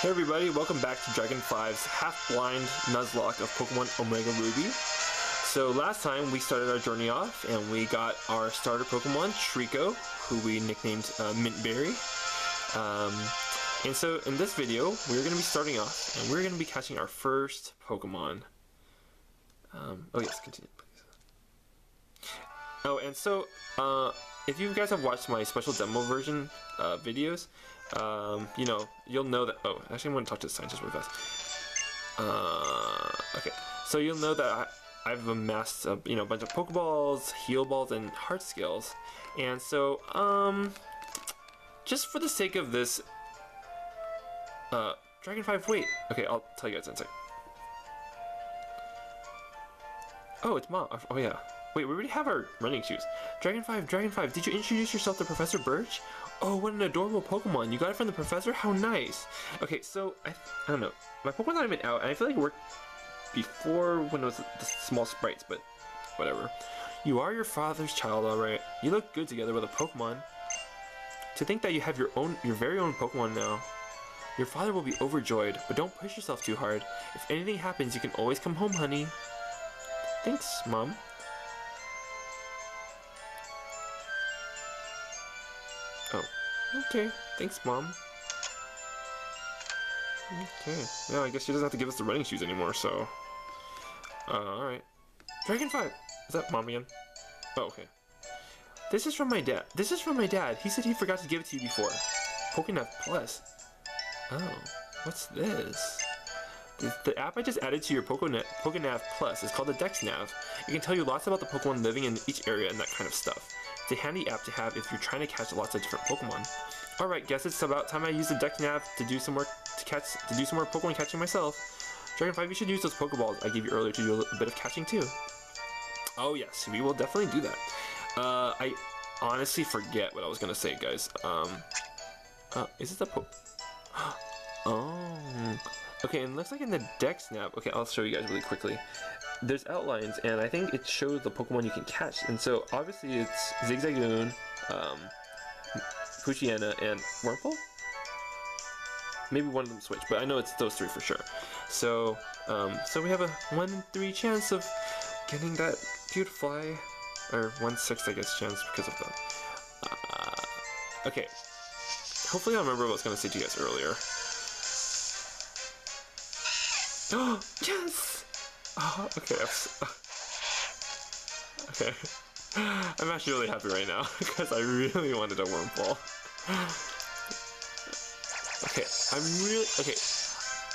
Hey everybody, welcome back to Dragon 5's half-blind Nuzlocke of Pokemon Omega Ruby. So last time we started our journey off and we got our starter Pokemon, Treecko, who we nicknamed uh, Mintberry. Um, and so in this video, we're going to be starting off and we're going to be catching our first Pokemon. Um, oh yes, continue please. Oh, and so uh, if you guys have watched my special demo version uh, videos, um, you know, you'll know that. Oh, actually, I'm going to talk to the scientist real fast. Uh, okay, so you'll know that I, I've amassed a, you know a bunch of Pokeballs, Heal Balls, and Heart Scales, and so um, just for the sake of this, uh, Dragon Five. Wait, okay, I'll tell you guys in a sec. Oh, it's Mom. Oh yeah. Wait, we already have our running shoes. Dragon 5, Dragon 5, did you introduce yourself to Professor Birch? Oh, what an adorable Pokemon. You got it from the professor? How nice. Okay, so, I, I don't know. My Pokemon have been out, and I feel like it worked before when it was the small sprites, but whatever. You are your father's child, alright. You look good together with a Pokemon. To think that you have your own, your very own Pokemon now. Your father will be overjoyed, but don't push yourself too hard. If anything happens, you can always come home, honey. Thanks, Mom. Okay. Thanks, Mom. Okay. Yeah, I guess she doesn't have to give us the running shoes anymore, so... Uh, alright. Dragon 5! Is that Mom again? Oh, okay. This is from my dad. This is from my dad. He said he forgot to give it to you before. Pokenav Plus. Oh, what's this? The, the app I just added to your Pokenav, Pokenav Plus is called the DexNav. It can tell you lots about the Pokemon living in each area and that kind of stuff. It's a handy app to have if you're trying to catch lots of different Pokemon. Alright, guess it's about time I use the DexNav to do some more to catch to do some more Pokemon catching myself. Dragon 5, you should use those Pokeballs I gave you earlier to do a bit of catching too. Oh yes, we will definitely do that. Uh, I honestly forget what I was gonna say, guys. Um, uh, is this a po- Oh, okay. And looks like in the DexNav, Okay, I'll show you guys really quickly. There's outlines, and I think it shows the Pokemon you can catch. And so obviously it's Zigzagoon, um, Poochyena, and Wurmple. Maybe one of them switch, but I know it's those three for sure. So, um, so we have a one in three chance of getting that Beautifly, or one sixth I guess chance because of the. Uh, okay, hopefully I remember what I was gonna say to you guys earlier. Oh yes! Oh, okay. okay. I'm actually really happy right now because I really wanted a Wurmple. okay, I'm really okay.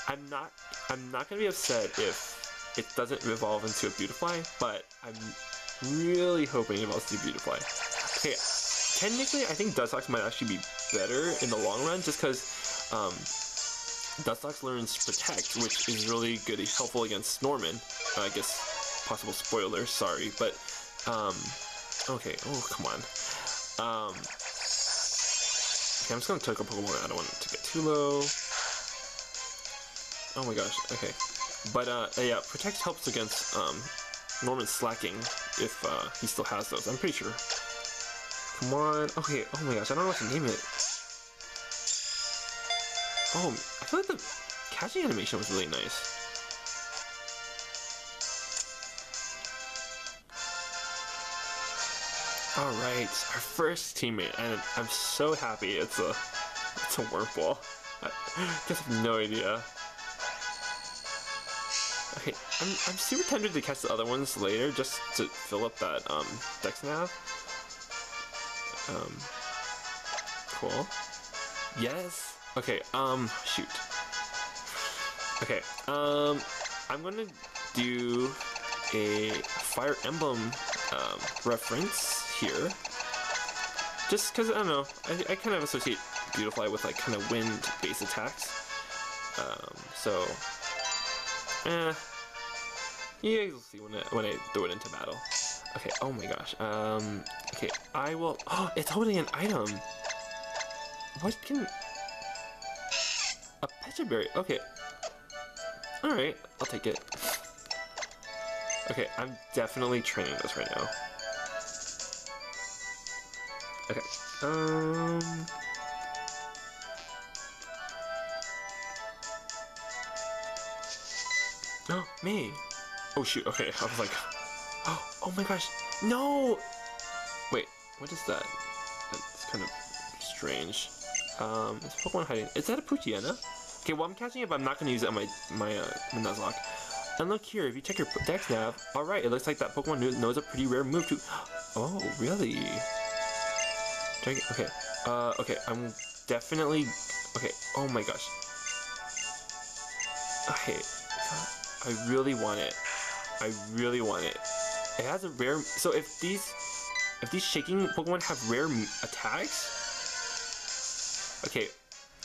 I'm not. I'm not gonna be upset if it doesn't evolve into a Beautifly, but I'm really hoping it evolves to Beautifly. Okay, technically, I think Dustox might actually be better in the long run, just because um, Dustox learns Protect, which is really good, helpful against Norman. Uh, I guess possible spoilers, sorry, but um, okay. Oh, come on. Um, okay, I'm just gonna take a Pokemon. I don't want it to get too low. Oh my gosh. Okay, but uh, yeah, Protect helps against um, Norman slacking if uh, he still has those. I'm pretty sure. Come on. Okay. Oh my gosh, I don't know what to name it. Oh, I feel like the catching animation was really nice. Alright, our first teammate, and I'm so happy it's a it's a Wurmple. I just have no idea. Okay, I'm, I'm super tempted to catch the other ones later just to fill up that um, DexNav. Um, cool. Yes! Okay, um, shoot. Okay, um, I'm gonna do a Fire Emblem um, reference here. Just because, I don't know, I, I kind of associate Beautifly with like kind of wind base attacks. Um, so, eh. You guys will see when I, when I throw it into battle. Okay, oh my gosh. Um, okay, I will, oh, it's holding an item. What can, a Pecha Berry, okay. Alright, I'll take it. Okay, I'm definitely training this right now. Okay, um... Oh, me. Oh shoot. Okay, I was like, oh, oh my gosh, no. Wait, what is that? That's kind of strange. Um, is Pokemon hiding? Is that a Poochyena? Okay, well I'm catching it, but I'm not gonna use it on my my uh, my Nuzlocke. And look here, if you check your Dex nav, all right, it looks like that Pokemon knows a pretty rare move too. Oh, really? Check it- Okay. Uh, okay. I'm definitely. Okay. Oh my gosh. Okay. I really want it. I really want it. It has a rare. So if these, if these shaking Pokemon have rare attacks. Okay.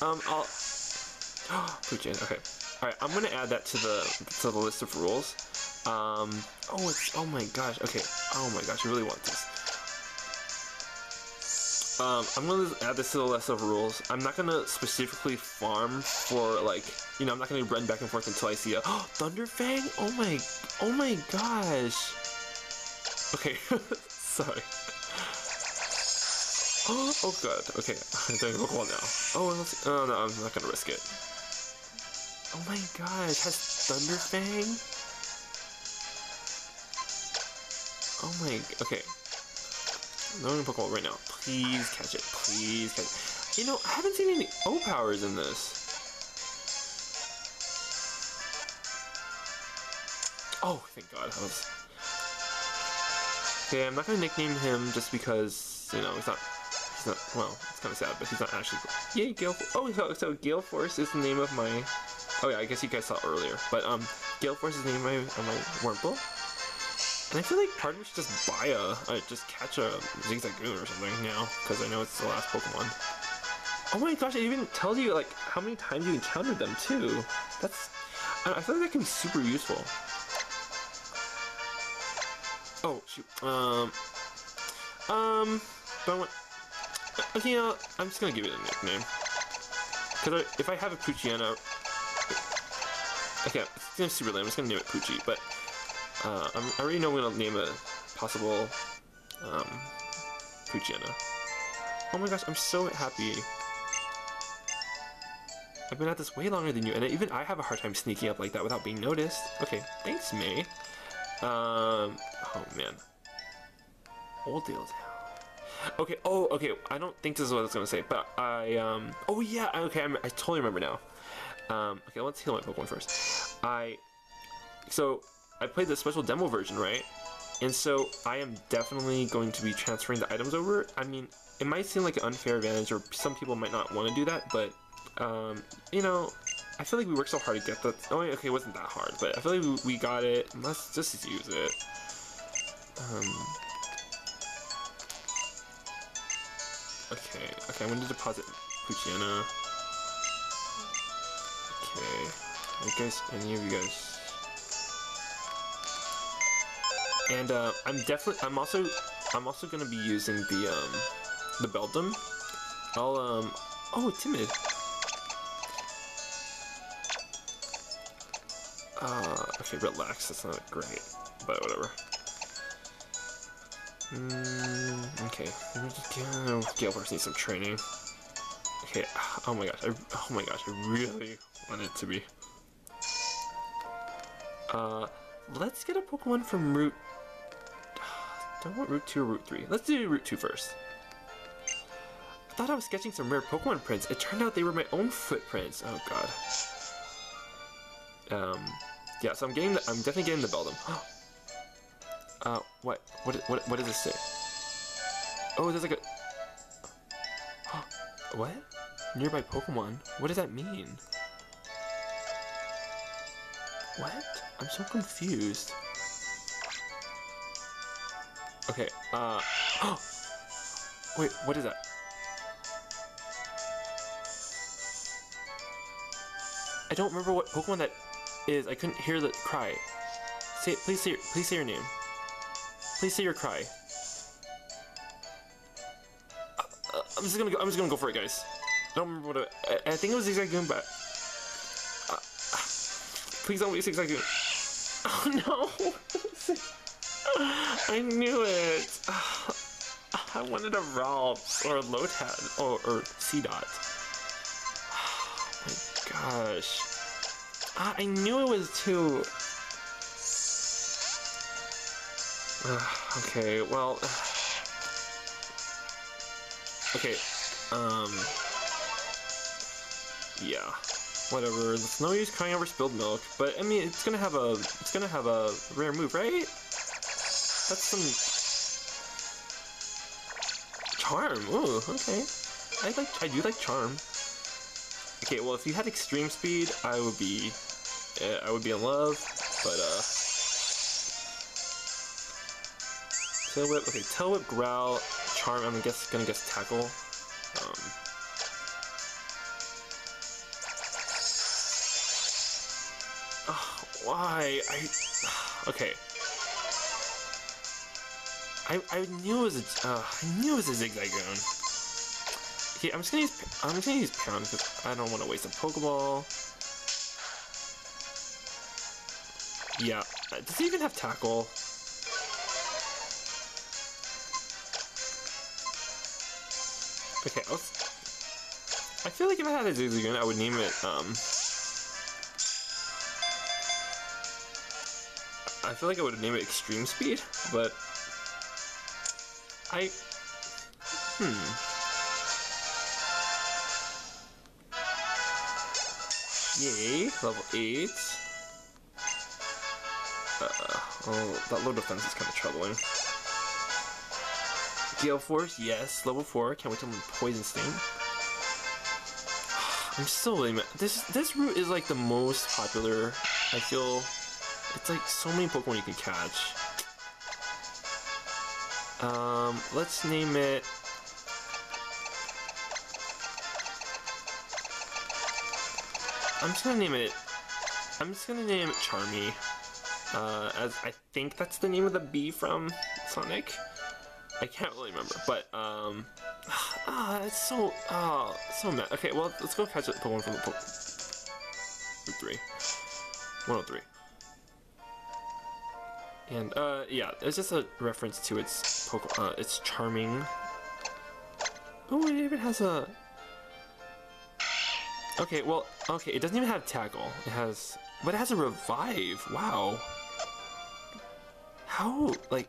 Um. I'll. Puchin. Okay. All right. I'm gonna add that to the to the list of rules. Um. Oh, it's. Oh my gosh. Okay. Oh my gosh. I really want this. Um, I'm gonna add this to the list of rules. I'm not gonna specifically farm for like, you know, I'm not gonna run back and forth until I see a Thunderfang. Oh my, oh my gosh. Okay, sorry. Oh, god. Okay, I'm doing Pokemon now. Oh, let's, oh no, I'm not gonna risk it. Oh my gosh, has Thunderfang? Oh my, okay. I'm gonna Pokemon right now. Please catch it. Please catch it. You know, I haven't seen any O powers in this. Oh, thank God. I was... Okay, I'm not gonna nickname him just because, you know, he's not... He's not... Well, it's kind of sad, but he's not actually... Yay, Gale... Oh, so, so Gale Force is the name of my... Oh yeah, I guess you guys saw earlier. But, um, Gale Force is the name of my, of my Wurmple. And I feel like part of me should just buy a, uh, just catch a Zigzagoon or something now, because I know it's the last Pokemon. Oh my gosh, it even tells you like how many times you encountered them too. That's, I, I feel like that can be super useful. Oh shoot, um, um, but I want, you know, I'm just gonna give it a nickname. Because if I have a Poochyena, okay, it's gonna be super lame. I'm just gonna name it Poochie, but. Uh, I already know I'm gonna name a possible um, Poochyena. Oh my gosh, I'm so happy. I've been at this way longer than you, and even I have a hard time sneaking up like that without being noticed. Okay, thanks, May. Um, oh man. Oldale Town. Okay, oh, okay, I don't think this is what I was gonna say, but I, um, oh yeah, okay, I'm, I totally remember now. Um, okay, let's heal my Pokemon first. I, so, I played the special demo version, right? And so I am definitely going to be transferring the items over. I mean, it might seem like an unfair advantage, or some people might not want to do that, but um, you know, I feel like we worked so hard to get that. Oh, okay, it wasn't that hard, but I feel like we, we got it. Let's just use it. Um, okay, okay, I'm going to deposit Poochyena. Okay, I guess any of you guys And uh, I'm definitely, I'm also, I'm also gonna be using the um, the Beldum. I'll um, oh, timid. Uh, okay, relax. That's not great, but whatever. Mm, okay, Gale, Gale Force needs some training. Okay, oh my gosh, I, oh my gosh, I really want it to be. Uh, let's get a Pokemon from Route Don't want Route 2 or Route 3? Let's do Route 2 first. I thought I was sketching some rare Pokemon prints. It turned out they were my own footprints. Oh god. Um, yeah, so I'm getting the, I'm definitely getting the Beldum. uh, what, what, what, what does this say? Oh, there's like a, what? Nearby Pokemon? What does that mean? What? I'm so confused. Okay, uh... Wait, what is that? I don't remember what Pokemon that is. I couldn't hear the cry. Say, please say, please say your name. Please say your cry. Uh, uh, I'm just gonna go. I'm just gonna go for it, guys. I don't remember what it. I, I think it was Zigzagoon, but uh, please don't be Zigzagoon. Oh no! I knew it. I wanted a Ralts or a Lotad or or Seedot. Oh my gosh. I knew it was okay, well. okay, um. Yeah, whatever. It's no use crying over spilled milk, but I mean, it's gonna have a, it's gonna have a rare move, right? That's some charm. Ooh, okay. I like, I do like charm. Okay, well, if you had extreme speed, I would be, uh, I would be in love, but uh. Tail whip, okay, tail whip, growl, charm. I'm guess gonna guess tackle. Um, why? I okay. I I knew it was a uh, I knew it was a zigzagoon. Okay, I'm just gonna use I'm just gonna use pound because I don't want to waste a Pokeball. Yeah, uh, does he even have tackle? Okay, let's. I feel like if I had a Zigzagoon, I would name it, um... I feel like I would name it Extreme Speed, but... I... Hmm... Yay, level 8. Uh, oh, that low defense is kind of troubling. Gale Force, yes. Level 4. Can't wait till Poison Sting. I'm so lame. This this route is like the most popular. I feel it's like so many Pokemon you can catch. Um, let's name it. I'm just gonna name it. I'm just gonna name it Charmy. Uh, as I think that's the name of the bee from Sonic. I can't really remember, but um, ah, it's so ah, so mad. Okay, well, let's go catch a Pokemon from the po three, 103. And uh, yeah, it's just a reference to its Poke uh, its charming. Oh, it even has a. Okay, well, okay, it doesn't even have tackle. It has, but it has a revive. Wow. How, like,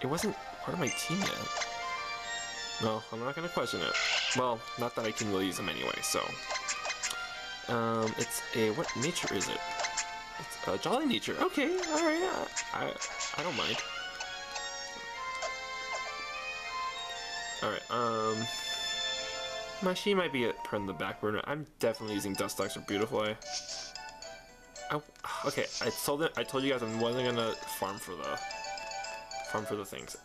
it wasn't part of my team yet. No, I'm not gonna question it. Well, not that I can really use them anyway, so. Um, it's a, what nature is it? It's a jolly nature. Okay, alright, I, I, I don't mind. Alright, um... My she might be put in the back burner. I'm definitely using Dustox or Beautifly. I, okay, I told them, I told you guys I wasn't gonna farm for the farm for the things.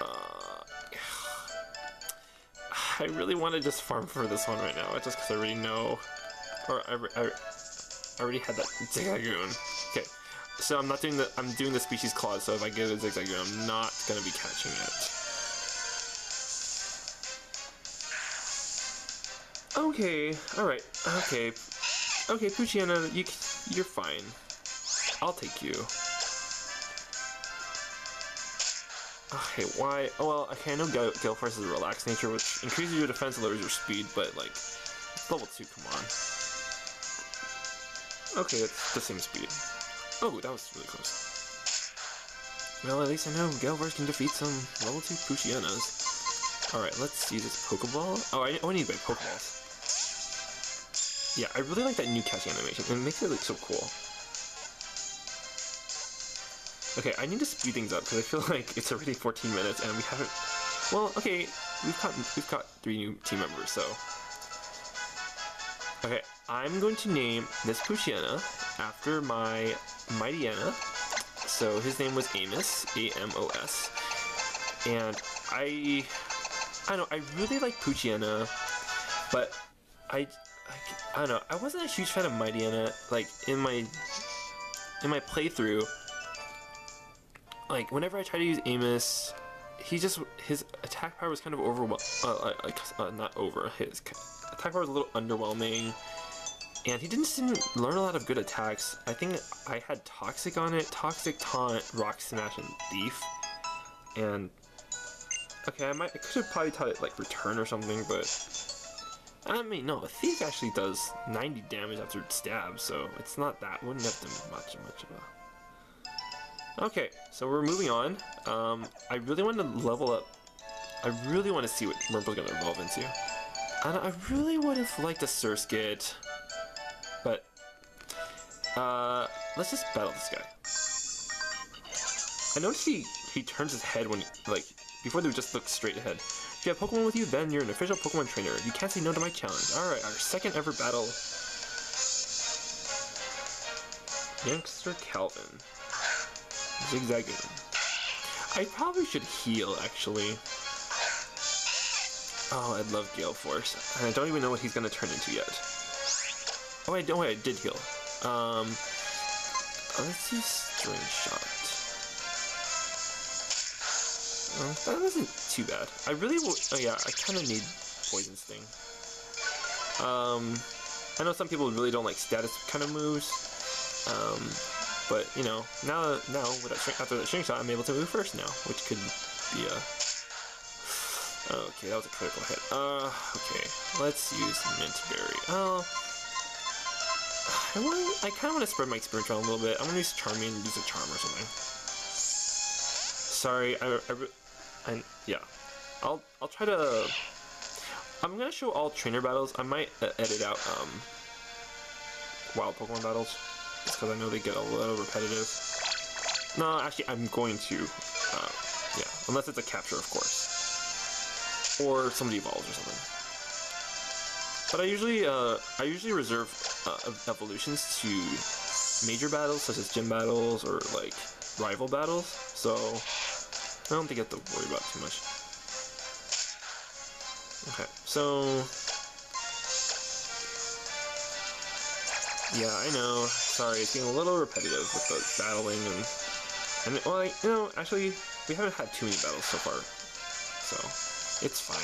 Uh, I really want to just farm for this one right now, just because I already know, or I, I, I already had that Zigzagoon. Okay, so I'm not doing the I'm doing the species clause. So if I get a Zigzagoon, I'm not gonna be catching it. Okay, alright, okay. Okay, Poochyena, you, you're fine. I'll take you. Okay, why? Oh, well, okay, I know Gale, Gale Force is a relaxed nature, which increases your defense and lowers your speed, but, like, it's level 2, come on. Okay, it's the same speed. Oh, that was really close. Well, at least I know Gale Force can defeat some level 2 Poochyenas. Alright, let's use this Pokeball. Oh, I, oh, I need my Pokeballs. Yeah, I really like that new catching animation. It makes it look so cool. Okay, I need to speed things up because I feel like it's already 14 minutes and we haven't. Well, okay, we've got we've got three new team members, so. Okay, I'm going to name this Poochyena after my mighty Mightyena. So his name was Amos, A-M-O-S, and I, I don't know, I really like Poochyena, but I I don't know. I wasn't a huge fan of mighty Mightyena. Like in my in my playthrough, like whenever I tried to use Amos, he just his attack power was kind of overwhelming. Uh, like uh, not over. His attack power was a little underwhelming, and he didn't, didn't learn a lot of good attacks. I think I had Toxic on it, Toxic, Taunt, Rock Smash, and Thief, and okay, I might I could have probably taught it like Return or something, but I mean, no, a thief actually does 90 damage after it stabs, so it's not that. Wouldn't have to much, much of a. Okay, so we're moving on. Um, I really want to level up. I really want to see what Wurmple's gonna evolve into. And I really would have liked a Surskit, but uh, let's just battle this guy. I noticed he he turns his head when like before they would just look straight ahead. If you have Pokemon with you, then you're an official Pokemon trainer. You can't say no to my challenge. Alright, our second ever battle. Youngster Calvin. Zigzagoon. I probably should heal, actually. Oh, I'd love Gale Force. And I don't even know what he's gonna turn into yet. Oh wait, don't wait, I did heal. Um, let's use String Shot. Oh, that wasn't too bad. I really, w oh yeah, I kind of need Poison Sting. Um, I know some people really don't like status kind of moves. Um, but you know, now now with that string, after the string shot, I'm able to move first now, which could be a. Okay, that was a critical hit. Uh, okay, let's use Mint Berry. Oh, I want. I kind of want to spread my experience around a little bit. I'm gonna use Charming and use a Charm or something. Sorry, I, I, I yeah. I'll I'll try to. I'm gonna show all trainer battles. I might uh, edit out um wild Pokemon battles, because I know they get a little repetitive. No, actually, I'm going to. Uh, yeah, unless it's a capture, of course, or somebody evolves or something. But I usually uh, I usually reserve uh, evolutions to major battles such as gym battles or like rival battles. So I don't think I have to worry about too much. Okay, so... Yeah, I know. Sorry, it's getting a little repetitive with the battling and... And, well, you know, actually, we haven't had too many battles so far. So, it's fine.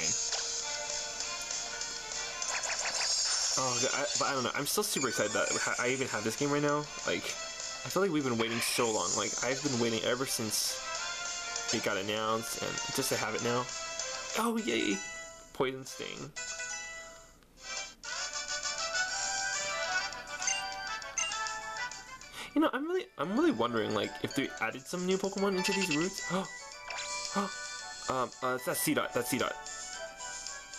Oh, I, but I don't know. I'm still super excited that I even have this game right now. Like, I feel like we've been waiting so long. Like, I've been waiting ever since it got announced, and just to have it now. Oh, yay! Poison Sting. You know, I'm really, I'm really wondering, like, if they added some new Pokemon into these routes. Oh, oh, um, uh, that's Seedot. That's Seedot.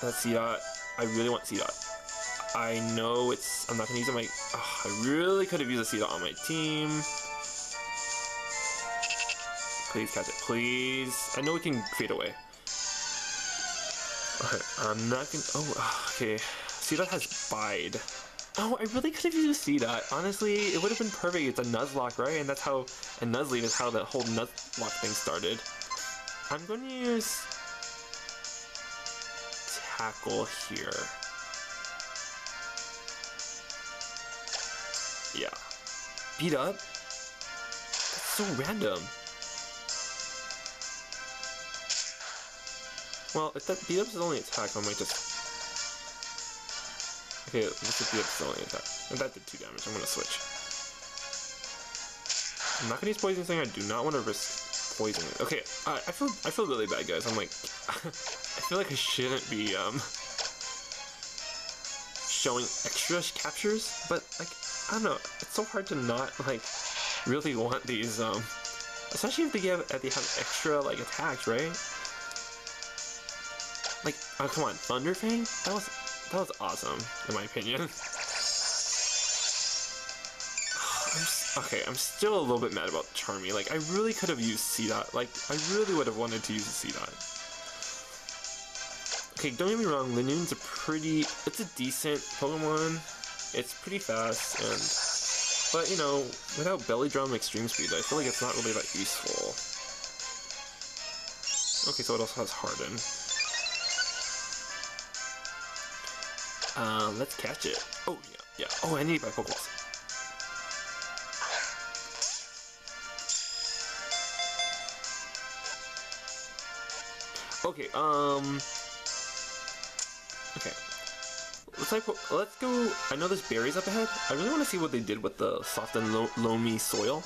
That's Seedot. I really want Seedot. I know it's, I'm not gonna use it. My, oh, I really could have used a Seedot on my team. Please catch it, please. I know it can fade away. Okay, I'm not gonna. Oh, okay. Seedot has bide. Oh, I really could have used Seedot. Honestly, it would have been perfect. It's a Nuzlocke, right? And that's how. And Nuzleaf is how that whole Nuzlocke thing started. I'm going to use tackle here. Yeah. Beat up? That's so random. Well, if that beat up is only attack, I might just... Okay, up is only attack. And that did 2 damage, I'm gonna switch. I'm not gonna use Poison Sting, I do not want to risk poisoning. Okay, I, I feel I feel really bad guys, I'm like... I feel like I shouldn't be, um... Showing extra captures, but, like, I don't know, it's so hard to not, like, really want these, um... Especially if they have, if they have extra, like, attacks, right? Like, oh come on, Thunderfang? That was that was awesome, in my opinion. I'm okay, I'm still a little bit mad about Charmy. Like, I really could have used Seedot. Like, I really would have wanted to use a Seedot. Okay, don't get me wrong, Linoone's a pretty... It's a decent Pokemon. It's pretty fast, and... But, you know, without Belly Drum Extreme Speed, I feel like it's not really that useful. Okay, so it also has Harden. Uh, let's catch it. Oh, yeah, yeah. Oh, I need my Pokeballs. Okay, um... Okay. Let's like, let's go... I know there's berries up ahead. I really want to see what they did with the soft and lo loamy soil.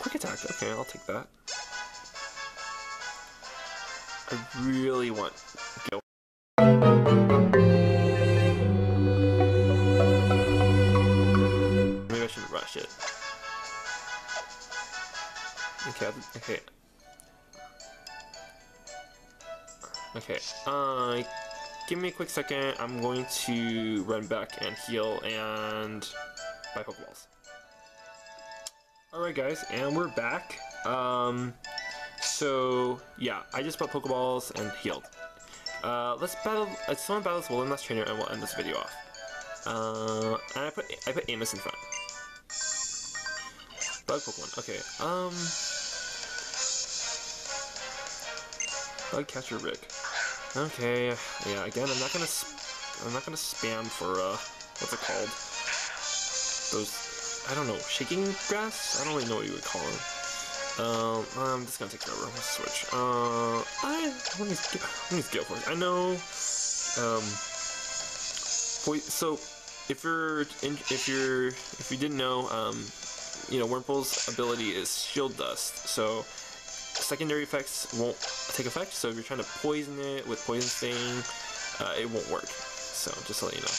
Quick attack. Okay, I'll take that. I really want Gale. Maybe I should rush it. Okay, okay. Okay, uh, give me a quick second. I'm going to run back and heal and buy Pokeballs. Alright guys, and we're back. Um, so, yeah, I just bought Pokeballs and healed. Uh, let's battle, let's summon battle this Woolen Trainer and we'll end this video off. Uh, and I put, I put Amos in front. Bug Pokemon, okay, um... Bug Catcher Rick. Okay, yeah, again, I'm not gonna, I'm not gonna spam for, uh, what's it called? Those, I don't know, shaking grass? I don't really know what you would call them. Um, I'm just gonna take forever. Let's switch. Uh, I let me let me go for it. I know. Um, so if you're in, if you're if you didn't know, um, you know Wurmple's ability is Shield Dust. So secondary effects won't take effect. So if you're trying to poison it with Poison Sting, uh, it won't work. So just to let you know.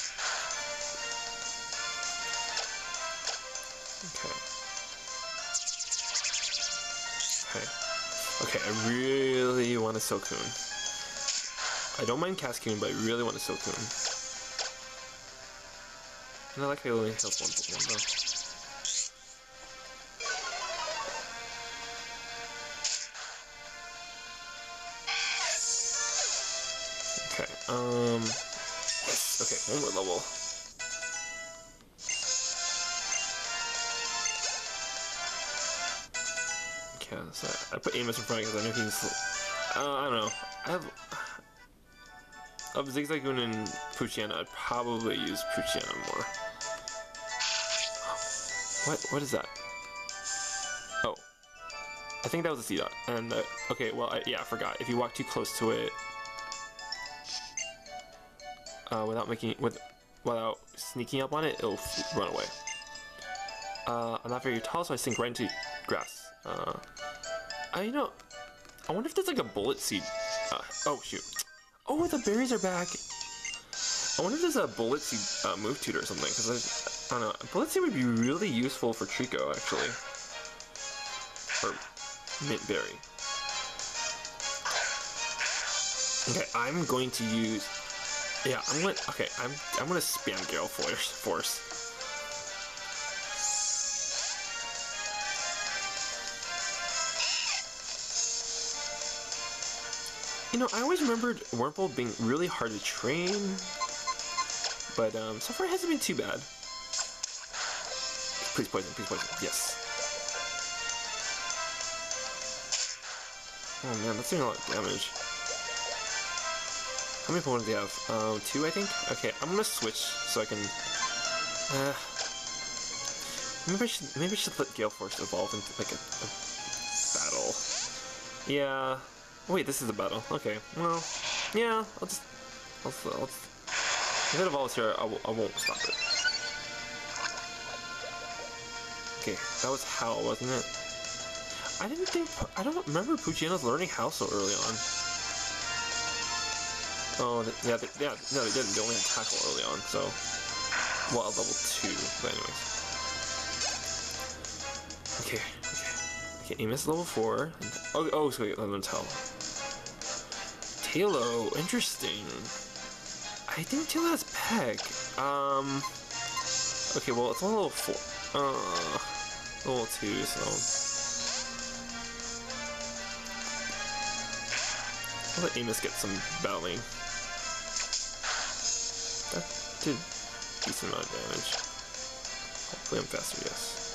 Okay. Okay, I really want a Silcoon. I don't mind Cascoon, but I really want a Silcoon. And I like how it only has one Pokemon though. Okay, um... Yes, okay, one more level. So I put Amos in front because I know he's... Uh, I don't know. I have... Of Zigzagoon and Poochyena, I'd probably use Poochyena more. What? What is that? Oh. I think that was a Seedot. And, uh, okay, well, I, yeah, I forgot. If you walk too close to it, uh, without making with without sneaking up on it, it'll run away. Uh, I'm not very tall, so I sink right into grass. Uh, I know, I wonder if there's like a bullet seed. Uh, oh shoot! Oh, the berries are back. I wonder if there's a bullet seed uh, move tutor or something. Because I, I don't know, bullet seed would be really useful for Treecko actually, or mint berry. Okay, I'm going to use yeah, I'm gonna. Okay, I'm. I'm gonna spam Gale Force. Force. You know, I always remembered Wurmple being really hard to train, but um, so far it hasn't been too bad. Please poison, please poison. Yes. Oh man, that's doing a lot of damage. How many Pokemon do they have? Um, two, I think? Okay, I'm gonna switch so I can... Uh, maybe I should, maybe I should let Gale Force evolve into, like, a, a battle. Yeah... Wait, this is a battle. Okay, well... Yeah, I'll just... I'll, I'll. If it evolves here, I w I won't stop it. Okay, that was Howl, wasn't it? I didn't think... I don't remember Poochyena's learning Howl so early on. Oh, yeah, they, yeah, no, they didn't. They only had tackle early on, so. Well, level 2, but anyways. Okay, okay. Okay, Amos level 4. Oh, oh, wait, let me tell. Taillow, interesting. I has Peck. Um. Okay, well, it's only level 4. Uh. Level 2, so. I'll let Amos get some battling. That did decent amount of damage. Hopefully I'm faster, yes.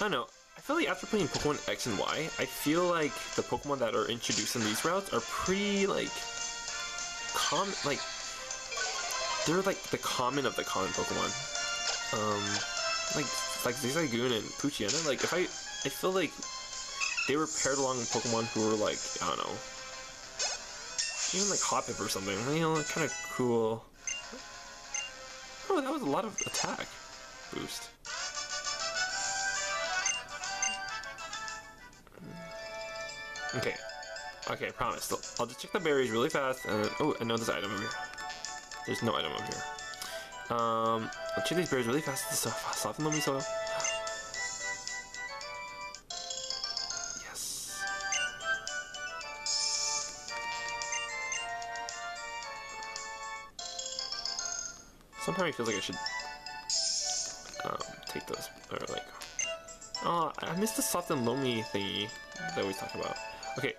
I know. Feel like after playing Pokemon X and Y, I feel like the Pokemon that are introduced in these routes are pretty, like, common, like, they're like the common of the common Pokemon. Um, like, like Zigzagoon and Poochyena, like, if I, I feel like they were paired along with Pokemon who were like, I don't know, even like Hoppip or something. You know, kind of cool. Oh, that was a lot of attack boost. Okay. Okay, I promise. I'll- just check the berries really fast. And oh, I know this item over here. There's no item over here. Um, I'll check these berries really fast. Stuff, soften loamy soil. Yes. Sometimes it feels like I should um, take those or like. Oh, I missed the soft and loamy thingy that we talked about. Okay.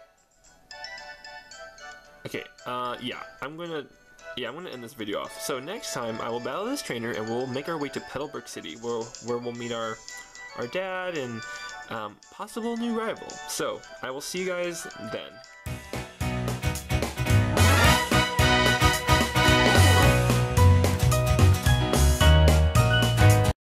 Okay. Uh, yeah, I'm gonna. Yeah, I'm gonna end this video off. So next time I will battle this trainer and we'll make our way to Petalburg City, where where we'll meet our our dad and um, possible new rival. So I will see you guys then.